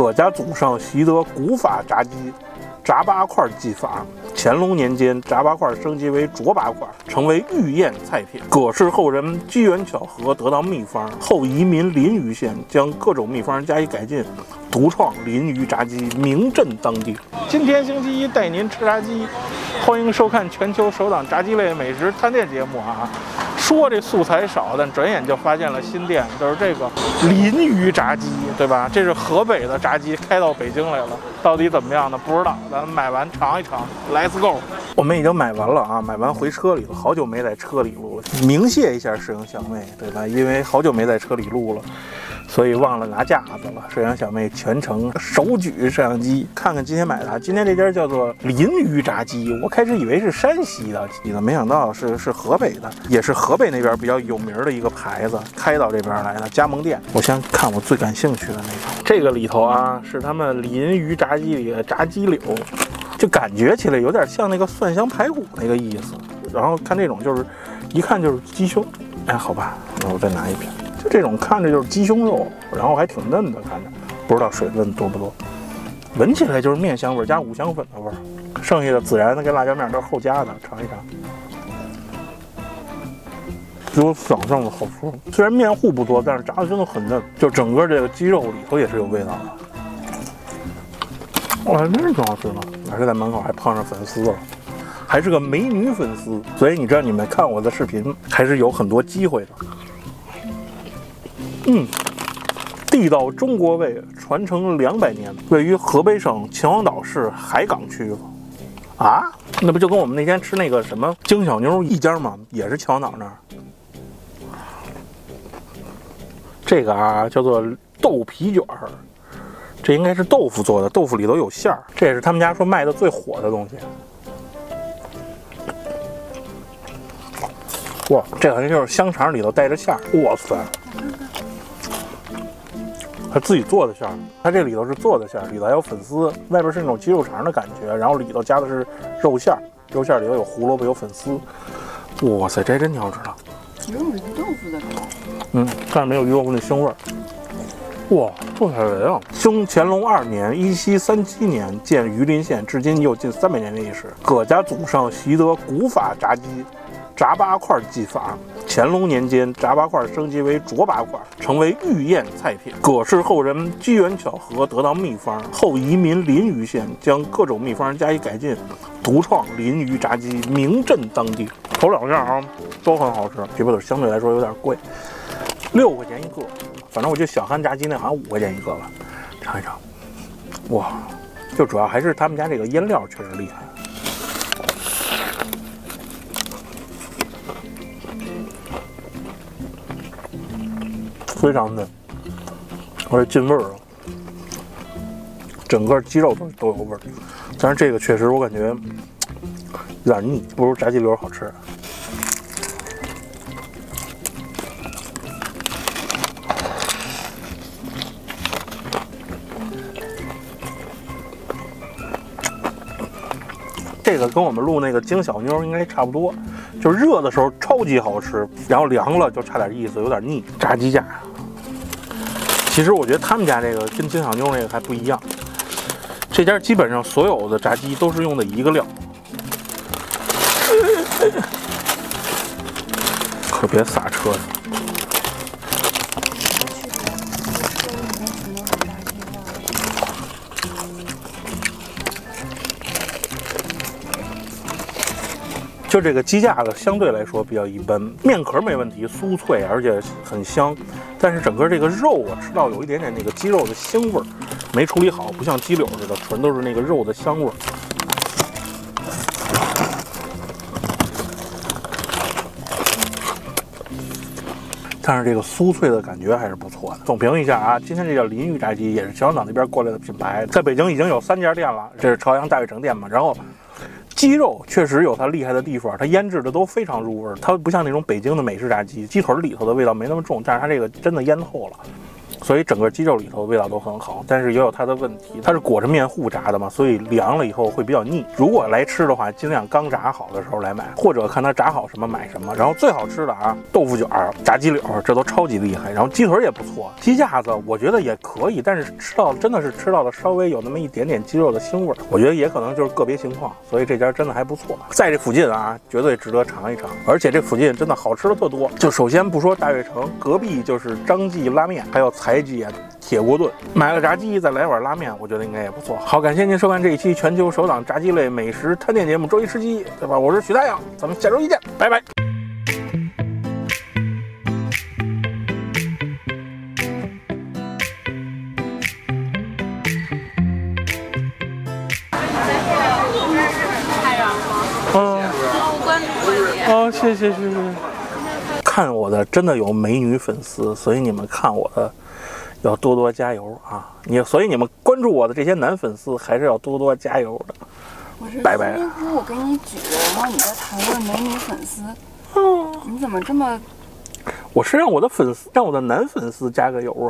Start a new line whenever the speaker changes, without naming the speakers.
葛家祖上习得古法炸鸡，炸八块技法。乾隆年间，炸八块升级为灼八块，成为御宴菜品。葛氏后人机缘巧合得到秘方，后移民临榆县，将各种秘方加以改进，独创临榆炸鸡，名震当地。今天星期一带您吃炸鸡，欢迎收看全球首档炸鸡类美食探店节目啊！说这素材少，但转眼就发现了新店，就是这个林鱼炸鸡，对吧？这是河北的炸鸡开到北京来了，到底怎么样呢？不知道，咱们买完尝一尝。Let's go！我们已经买完了啊，买完回车里了，好久没在车里录了，鸣谢一下摄影小妹，对吧？因为好久没在车里录了。所以忘了拿架子了，摄阳小妹全程手举摄像机，看看今天买的。今天这家叫做林鱼炸鸡，我开始以为是山西的鸡呢，没想到是是河北的，也是河北那边比较有名的一个牌子，开到这边来的加盟店。我先看我最感兴趣的那个，这个里头啊是他们林鱼炸鸡里的炸鸡柳，就感觉起来有点像那个蒜香排骨那个意思。然后看这种就是一看就是鸡胸，哎，好吧，那我再拿一瓶。就这种看着就是鸡胸肉，然后还挺嫩的，看着不知道水分多不多。闻起来就是面香味加五香粉的味儿，剩下的孜然的跟辣椒面都是后加的，尝一尝。比我想象的好吃，虽然面糊不多，但是炸的真的很嫩，就整个这个鸡肉里头也是有味道的。哇，真是挺好吃的，而且在门口还碰上粉丝了，还是个美女粉丝，所以你知道你们看我的视频还是有很多机会的。嗯，地道中国味传承两百年，位于河北省秦皇岛市海港区。啊，那不就跟我们那天吃那个什么京小妞一家吗？也是秦皇岛那儿。这个啊叫做豆皮卷儿，这应该是豆腐做的，豆腐里头有馅儿。这也是他们家说卖的最火的东西。哇，这好像就是香肠里头带着馅儿。哇塞！他自己做的馅儿，他这里头是做的馅儿，里头还有粉丝，外边是那种鸡肉肠的感觉，然后里头加的是肉馅儿，肉馅儿里头有胡萝卜，有粉丝。哇塞，这真挺好吃的。
有鱼豆腐的
嗯，但是没有鱼豆腐那腥味儿。哇，这太人啊！清乾隆二年（一七三七年）建榆林县，至今已有近三百年的历史。葛家祖上习得古法炸鸡。炸八块技法，乾隆年间，炸八块升级为灼八块，成为御宴菜品。葛氏后人机缘巧合得到秘方，后移民临榆县，将各种秘方加以改进，独创临榆炸鸡，名震当地。头两样啊都很好吃，只不过相对来说有点贵，六块钱一个。反正我就小憨炸鸡那好像五块钱一个吧，尝一尝。哇，就主要还是他们家这个腌料确实厉害。非常嫩，而且进味儿了，整个鸡肉都都有味儿。但是这个确实我感觉有点腻，不如炸鸡柳好吃。这个跟我们录那个京小妞应该差不多，就热的时候超级好吃，然后凉了就差点意思，有点腻。炸鸡架。其实我觉得他们家这个跟金小妞那个还不一样，这家基本上所有的炸鸡都是用的一个料，可别撒车。就这个鸡架子相对来说比较一般，面壳没问题，酥脆而且很香，但是整个这个肉啊，吃到有一点点那个鸡肉的腥味儿，没处理好，不像鸡柳似的，纯都是那个肉的香味儿。但是这个酥脆的感觉还是不错的。总评一下啊，今天这叫林榆炸鸡，也是秦皇岛那边过来的品牌，在北京已经有三家店了，这是朝阳大悦城店嘛，然后。鸡肉确实有它厉害的地方，它腌制的都非常入味儿。它不像那种北京的美式炸鸡，鸡腿里头的味道没那么重，但是它这个真的腌透了。所以整个鸡肉里头味道都很好，但是也有它的问题，它是裹着面糊炸的嘛，所以凉了以后会比较腻。如果来吃的话，尽量刚炸好的时候来买，或者看它炸好什么买什么。然后最好吃的啊，豆腐卷、炸鸡柳，这都超级厉害。然后鸡腿也不错，鸡架子我觉得也可以，但是吃到真的是吃到了稍微有那么一点点鸡肉的腥味，我觉得也可能就是个别情况。所以这家真的还不错，在这附近啊，绝对值得尝一尝。而且这附近真的好吃的特多，就首先不说大悦城，隔壁就是张记拉面，还有 财记啊。铁锅炖，买了炸鸡，再来碗拉面，我觉得应该也不错。好，感谢您收看这一期全球首档炸鸡类美食探店节目《周一吃鸡》，对吧？我是许大阳，咱们下周一见，拜拜。嗯，关注你。哦，谢谢谢谢。看我的真的有美女粉丝，所以你们看我的。要多多加油啊！你所以你们关注我的这些男粉丝还是要多多加油的。
我是拜拜。我给你举，然后你在谈论美女粉丝。嗯，你怎么这么？
我是让我的粉丝，让我的男粉丝加个油啊！